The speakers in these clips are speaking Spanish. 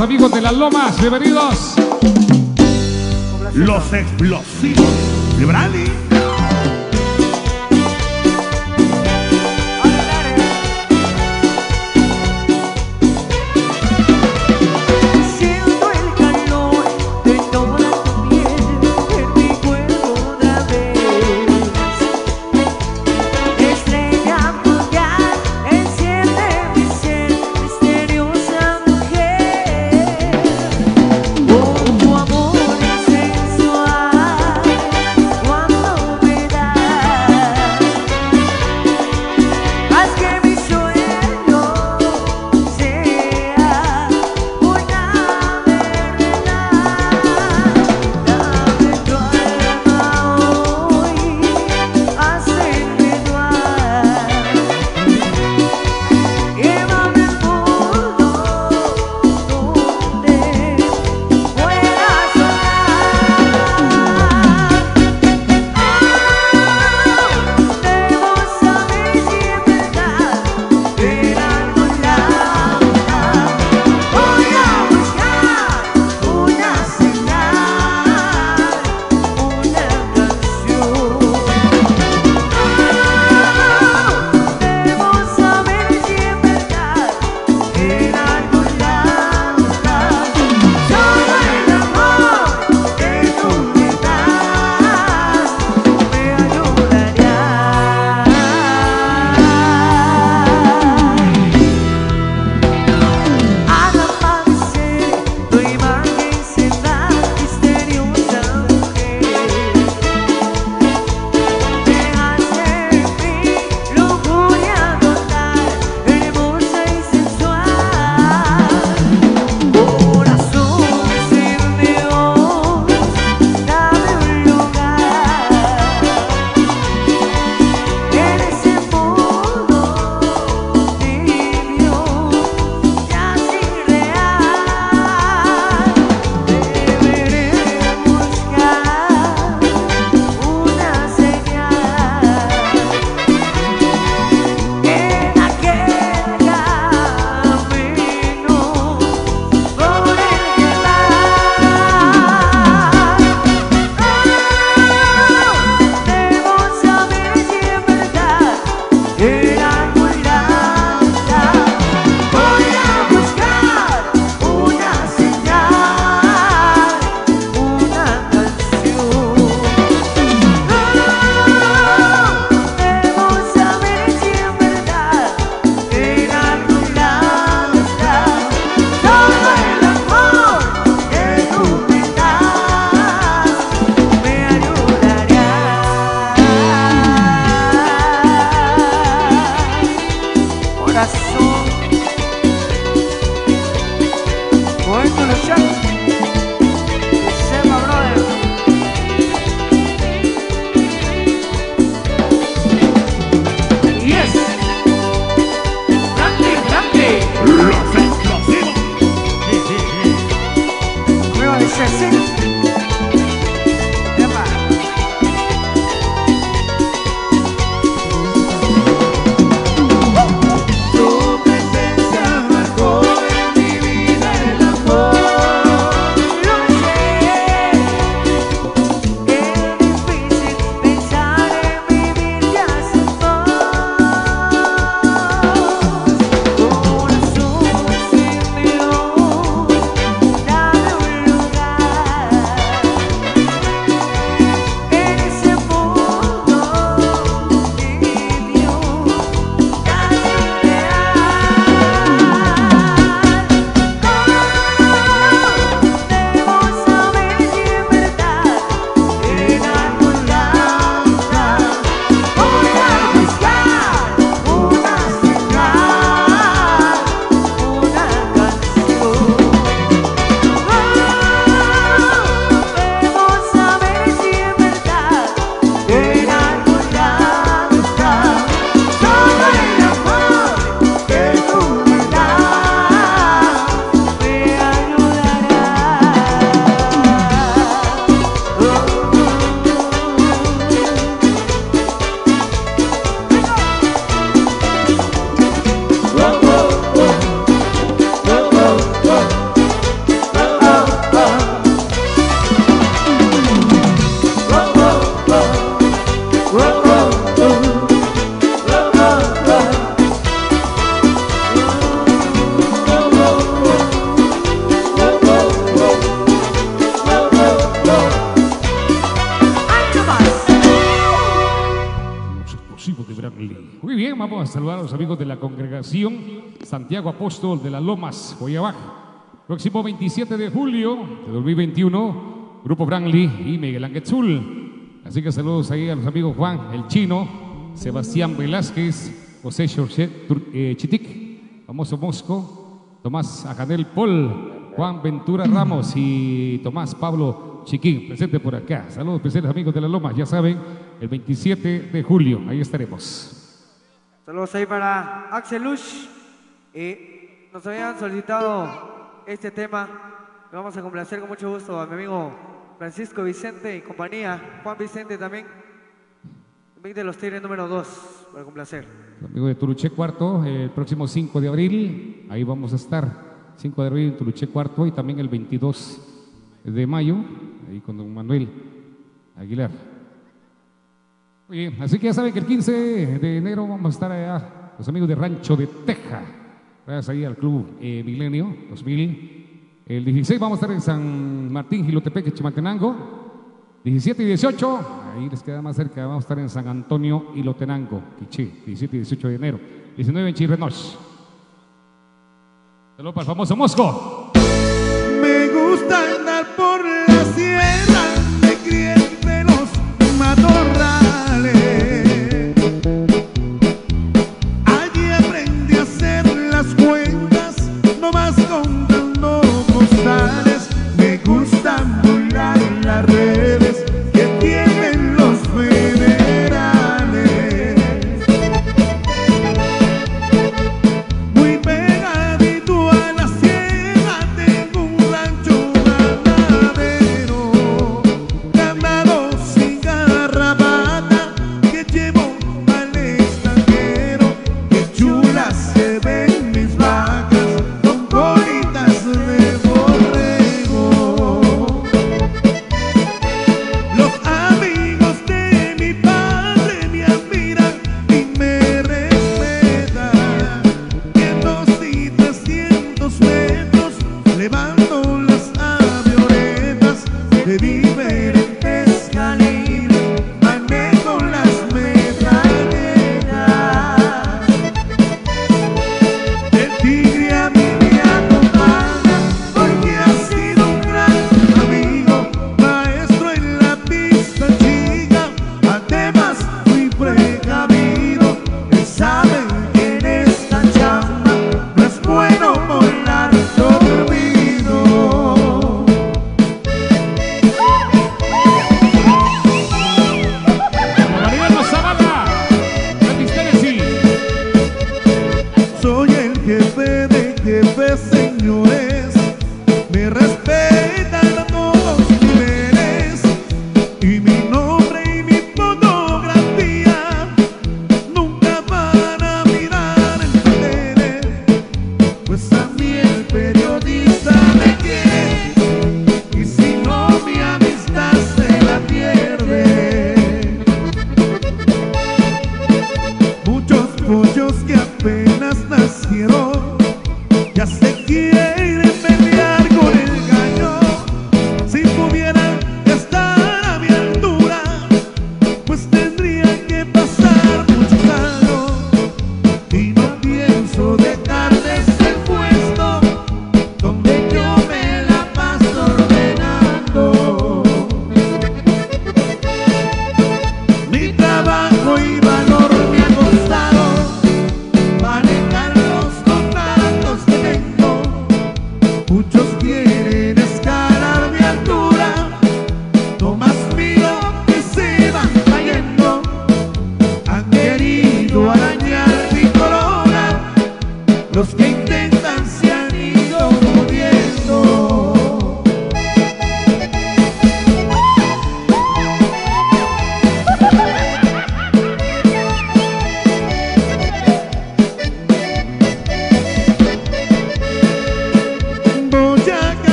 amigos de las lomas, bienvenidos. Los explosivos de saludar a los amigos de la congregación Santiago Apóstol de las Lomas, Boyabaj. Próximo 27 de julio de 2021, Grupo Branly y Miguel Ángel Así que saludos ahí a los amigos Juan, el chino, Sebastián Velázquez, José Chorchet eh, Chitic, famoso Mosco, Tomás Ajanel Paul, Juan Ventura Ramos y Tomás Pablo Chiquín, presente por acá. Saludos presentes amigos de la Loma, ya saben, el 27 de julio, ahí estaremos. Saludos ahí para Axel Lush. Eh, nos habían solicitado este tema. Lo vamos a complacer con mucho gusto a mi amigo Francisco Vicente y compañía. Juan Vicente también. Vic de los Tigres número 2 para complacer. Amigo de Turuché Cuarto, el próximo 5 de abril, ahí vamos a estar. 5 de abril en Turuché Cuarto y también el 22 de mayo, ahí con don Manuel Aguilar. Bien, así que ya saben que el 15 de enero vamos a estar allá, los amigos de Rancho de Teja, gracias ahí al Club eh, Milenio 2000. El 16 vamos a estar en San Martín, Gilotepeque, Chimaltenango. 17 y 18, ahí les queda más cerca, vamos a estar en San Antonio y Lotenango, Quiché, 17 y 18 de enero. 19 en Chirrenoch. Saludos para el famoso Mosco. Me gusta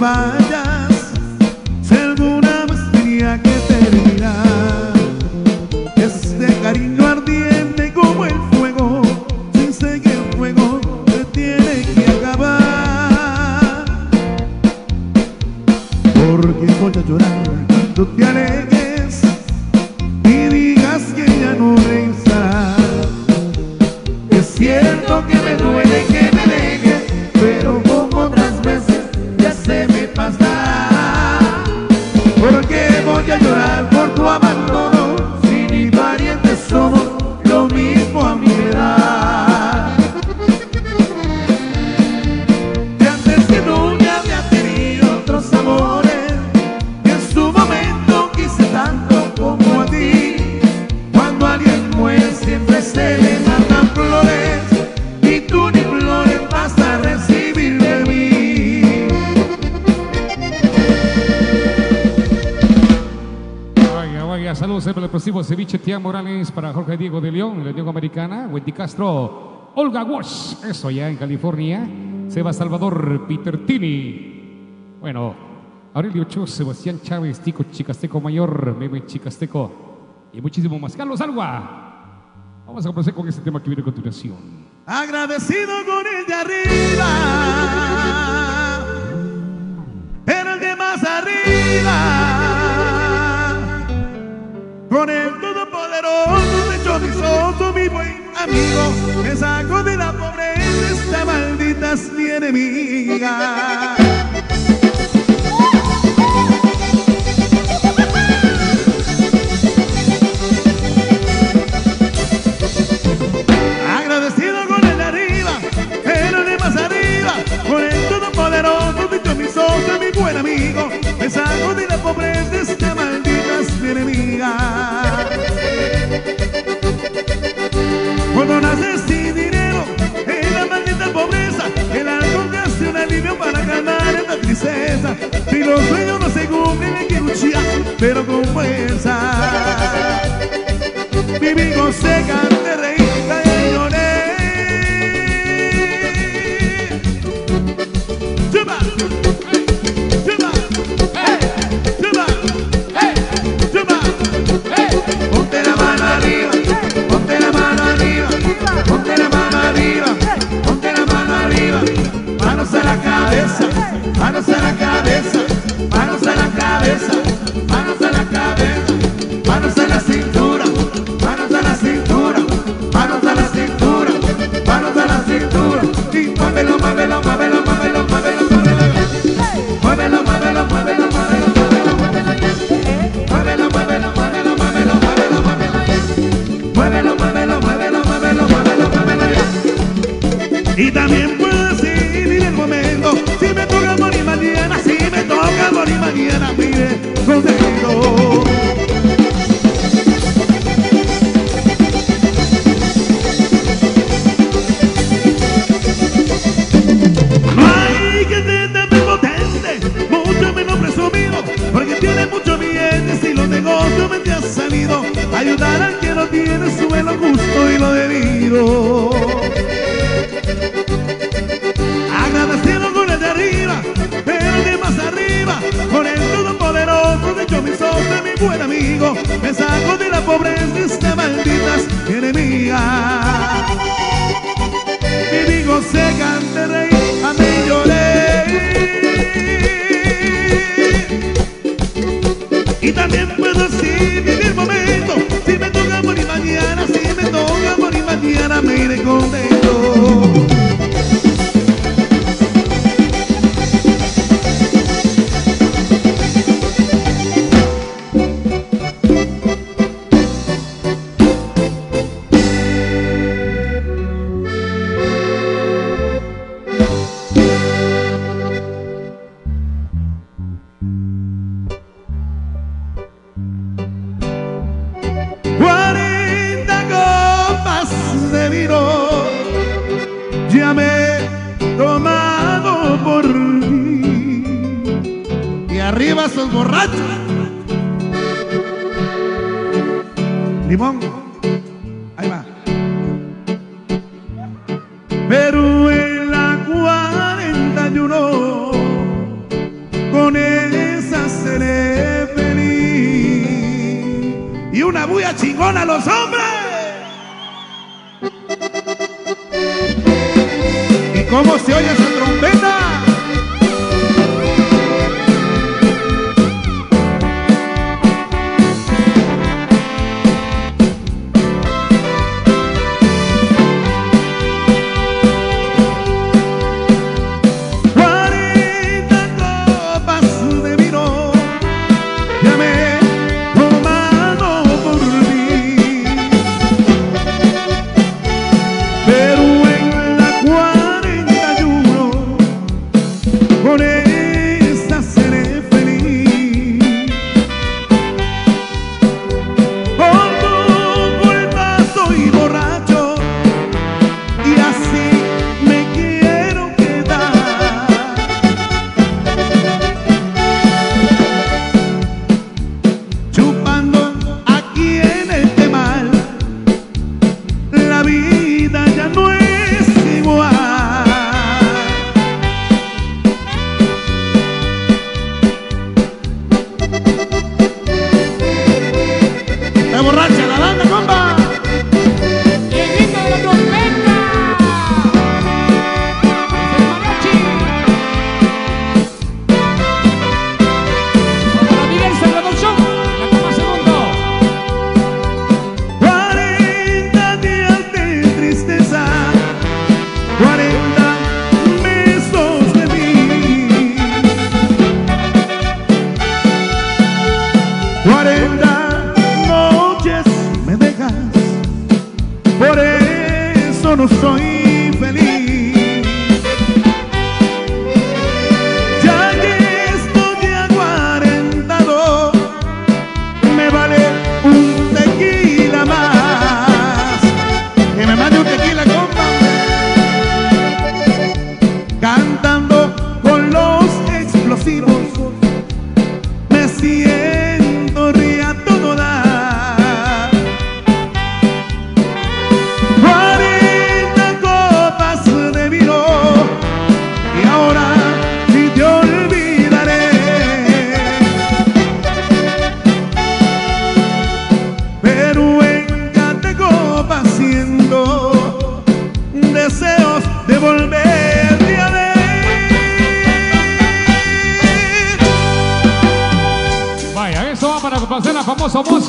bye. Morales para Jorge Diego de León, la Unión Americana, Wendy Castro, Olga Walsh, eso ya en California, Seba Salvador, Peter Tini, bueno, Aurelio Chus, Sebastián Chávez, Tico Chicasteco Mayor, Meme Chicasteco y muchísimo más. Carlos Alba, vamos a comenzar con este tema que viene a continuación. Agradecido con el de arriba, pero el de más arriba con el sos mi buen amigo, me saco de la pobreza esta maldita mi enemiga.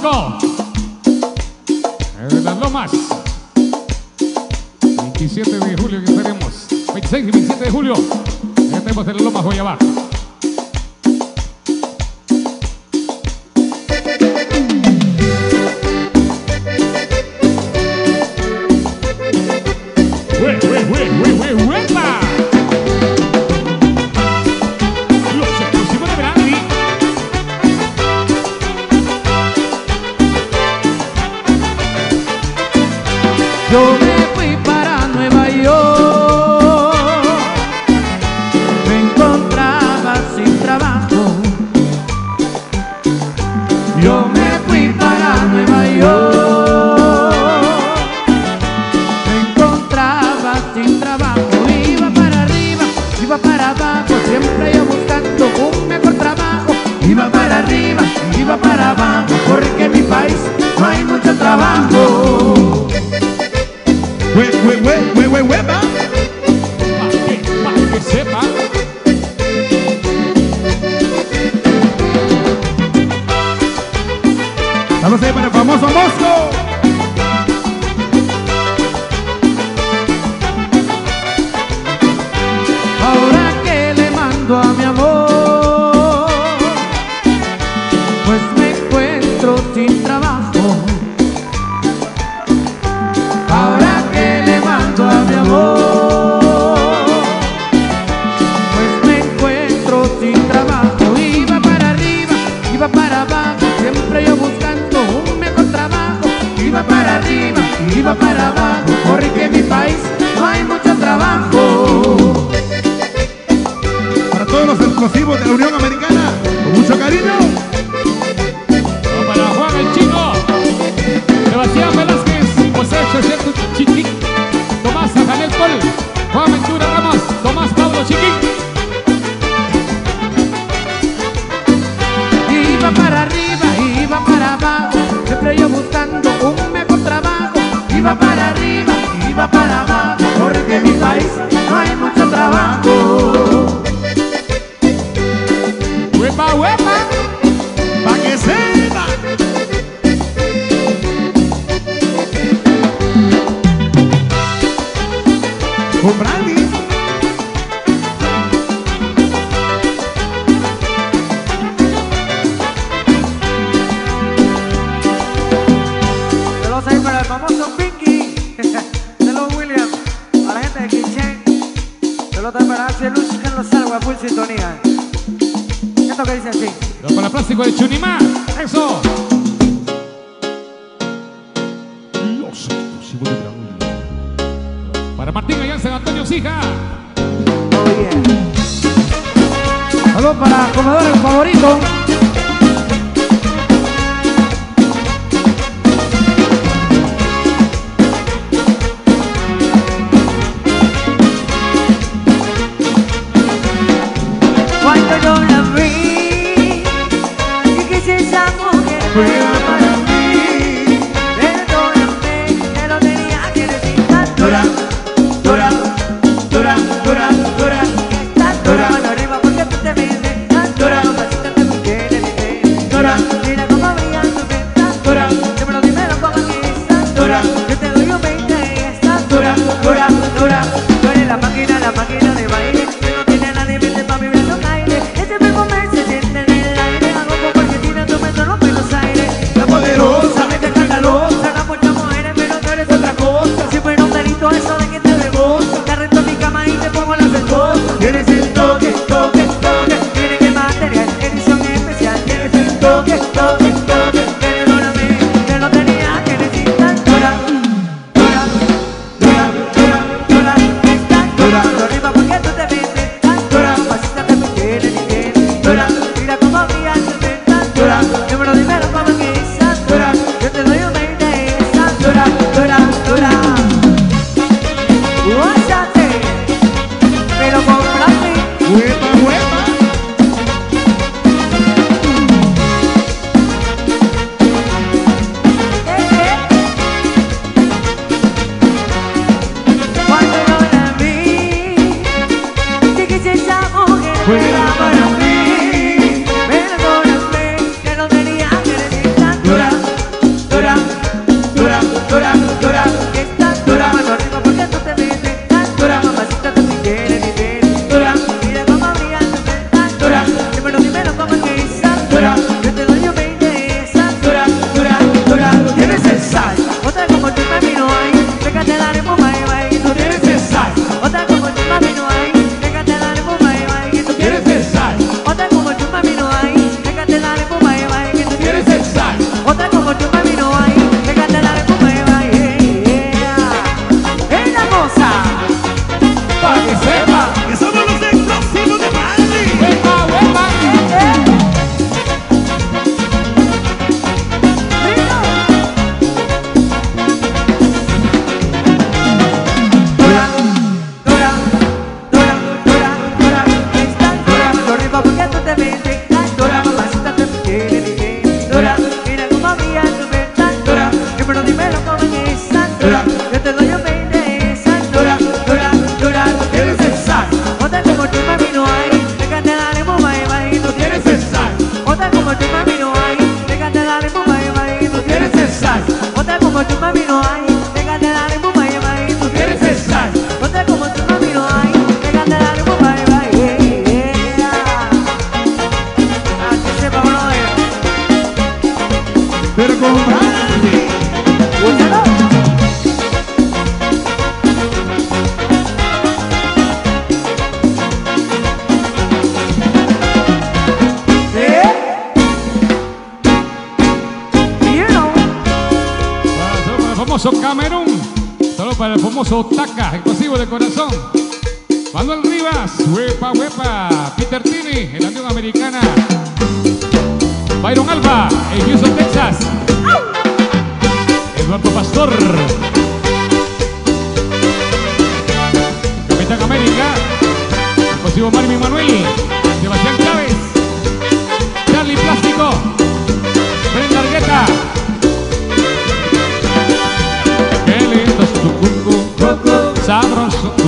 Molusco. En las Lomas. 27 de julio que estaremos. 26 y 27 de julio. Estaremos en las Lomas, Guayabá.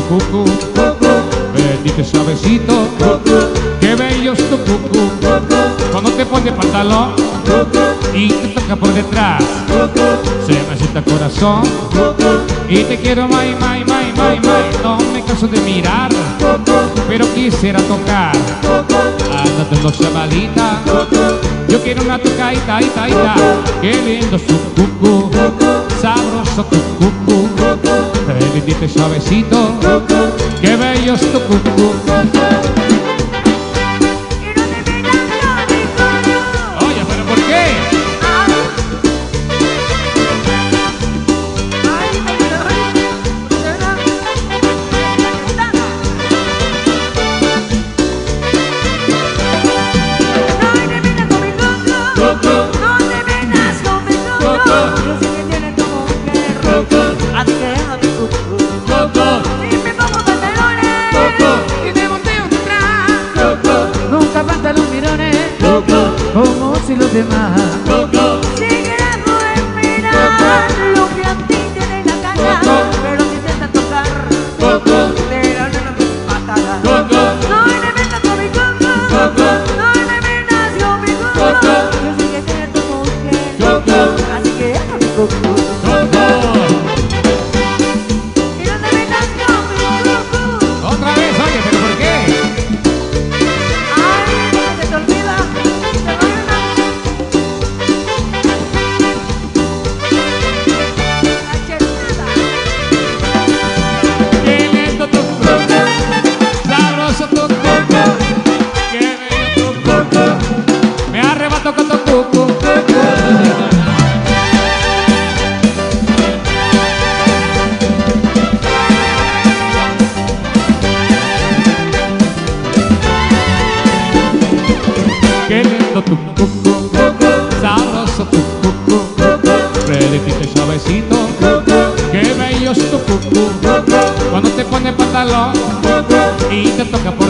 cucu, bendito suavecito, qué bello es tu cucu, cuando te pone pantalón y te toca por detrás, se me agita el corazón y te quiero mai, mai, mai, mai, mai, no me canso de mirar, pero quisiera tocar, ándate los chavalita, yo quiero una tocaita, ita, ita, qué lindo es tu cucu, sabroso tu cucu prendite suavecito, qué bello es tu cucú.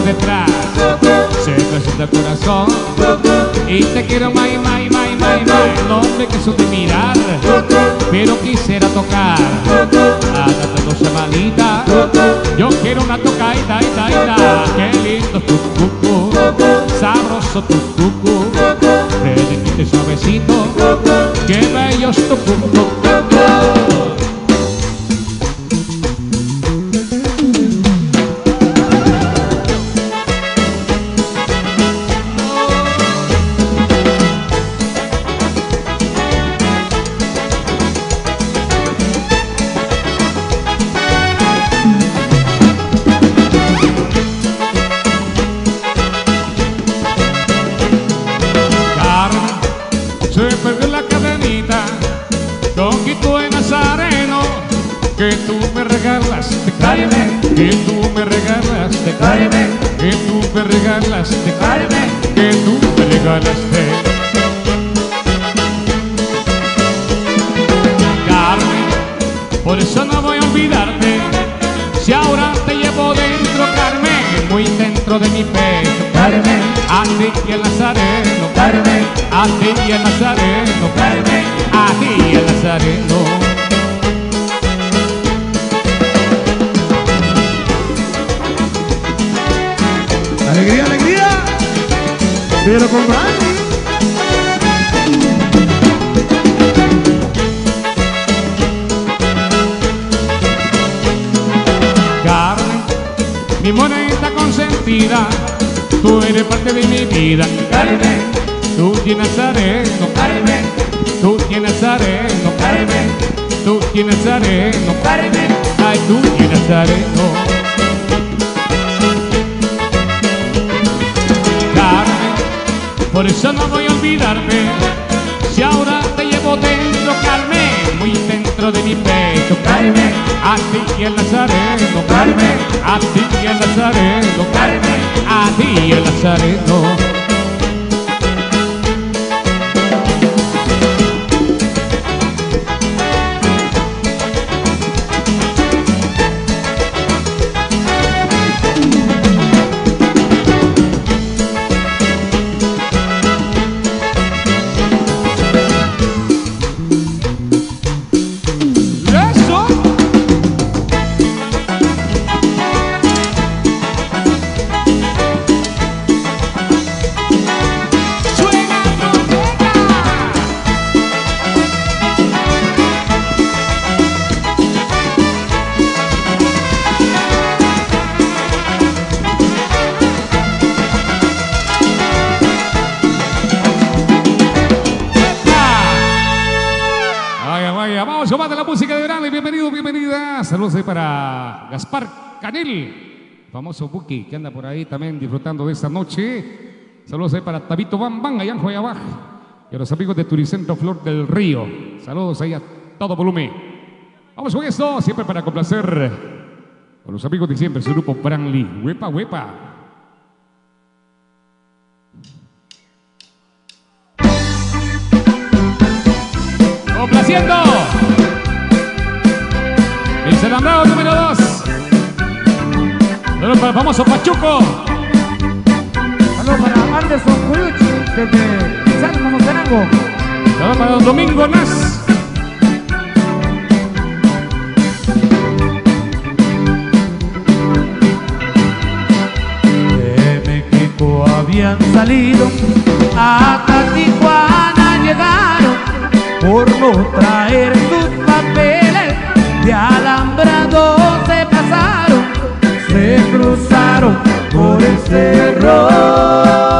Detrás, se presenta el corazón. Y te quiero mai, mai, mai, mai, mai, no me que de mirar, pero quisiera tocar, hágate dos semanitas, yo quiero una tocaita, ita, ita, qué lindo tu cucú, sabroso tu cucú, predicite suavecito, qué bello es tu cucú. Alegría, alegría. Pero con brandy. Carmen, mi moneda consentida, tú eres parte de mi vida, Carmen, tú tienes Nazareno, Carmen, tú tienes Nazareno, Carmen, tú tienes Nazareno, Carmen, ay, tú tienes Nazareno. Por eso no voy a olvidarte, si ahora te llevo dentro, Carmen, muy dentro de mi pecho, Carmen, a ti el Nazareno, Carmen, a ti el Nazareno, Carmen, a ti el Nazareno. famoso que anda por ahí también disfrutando de esta noche. Saludos ahí para Tabito Bambán, allá en Joyabaj. Y a los amigos de Turicentro Flor del Río. Saludos ahí a todo volumen. Vamos con esto, siempre para complacer a los amigos de siempre, su grupo Branly. Huepa, huepa. complaciendo el número 2 Saludos para el famoso Pachuco. Saludos para Anderson Cuyuchi desde San Monterango. Saludos para don Domingo Nas. De México habían salido, hasta Tijuana llegaron por no traer sus papeles de alambrado se pasaron se cruzaron por el cerro.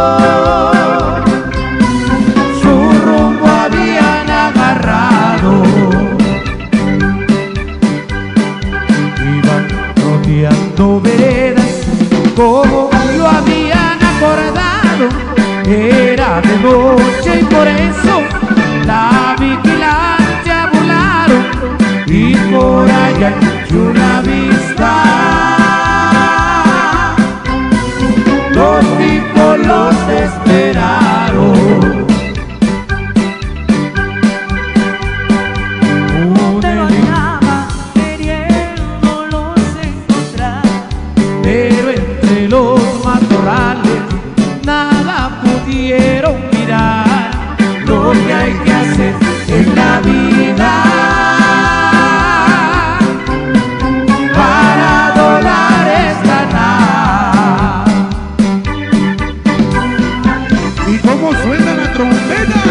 suena la trompeta.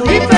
Rodrigo.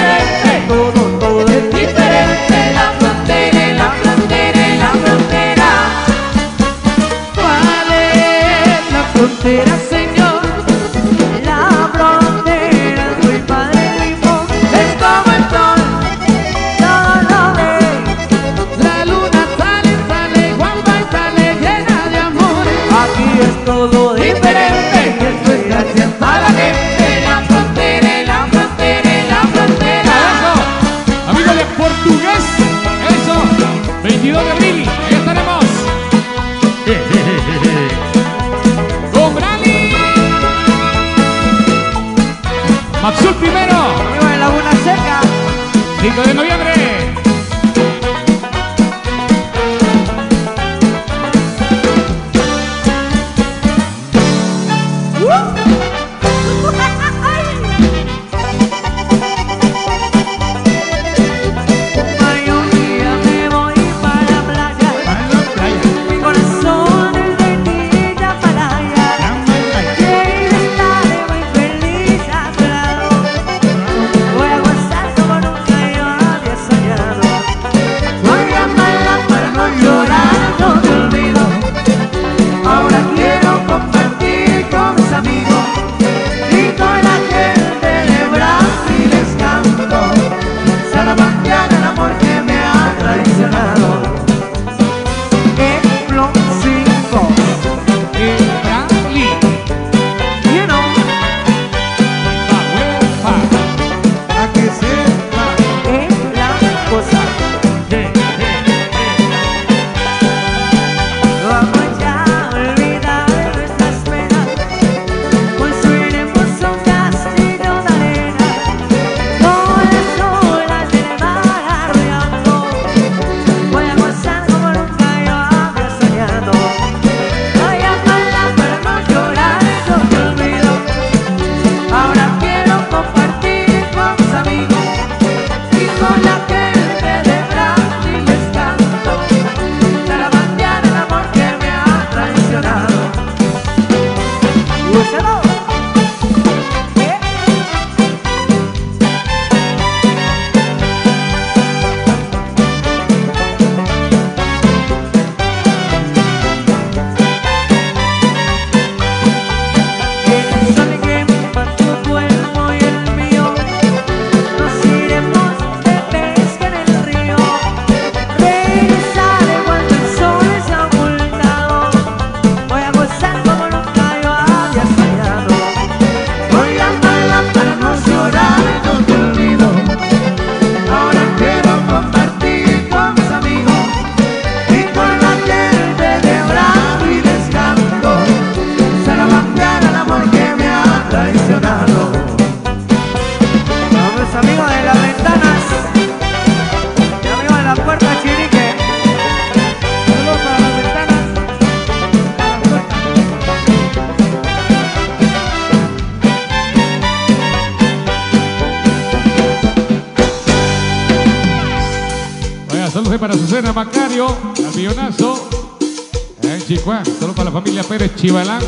Chivalán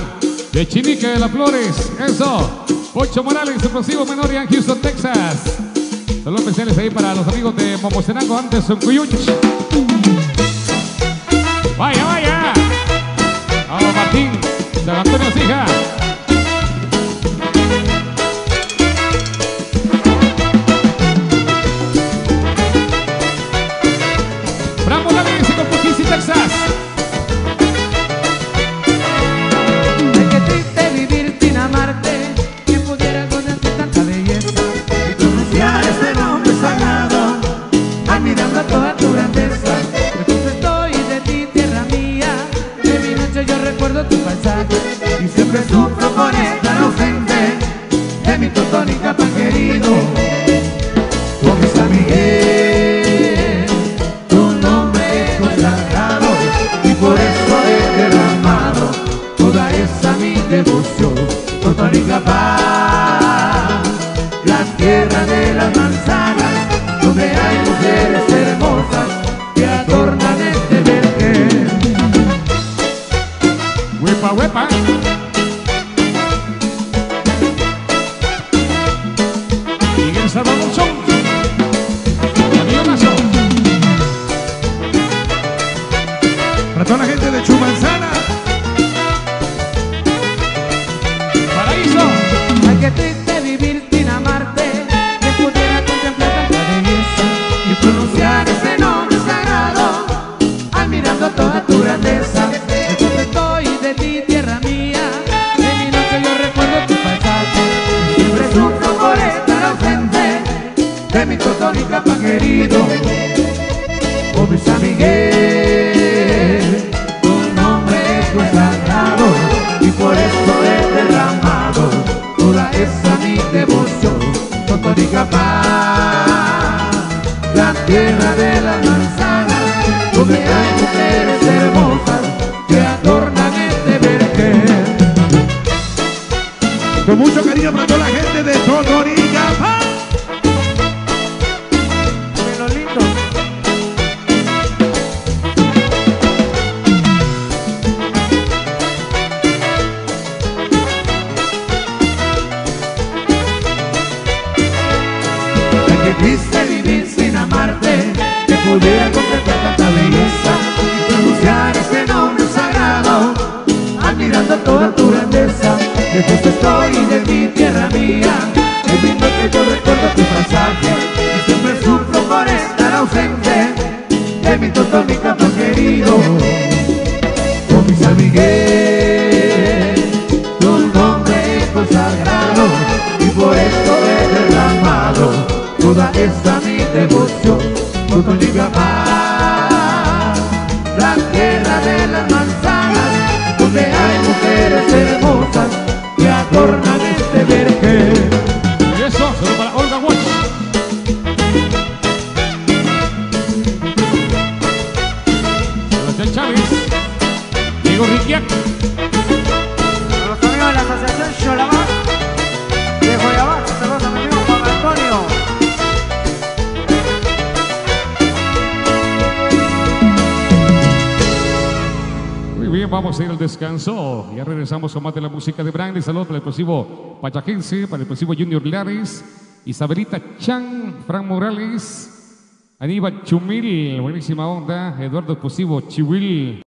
de Chinique de las Flores. Eso. Ocho Morales, explosivo menor en Houston, Texas. Saludos especiales ahí para los amigos de Momocenango, antes en Cuyuch. música de Brand. Saludos para el explosivo Pachajense, para el explosivo Junior Lares, Isabelita Chan, Fran Morales, Aníbal Chumil, buenísima onda, Eduardo Explosivo Chihuil.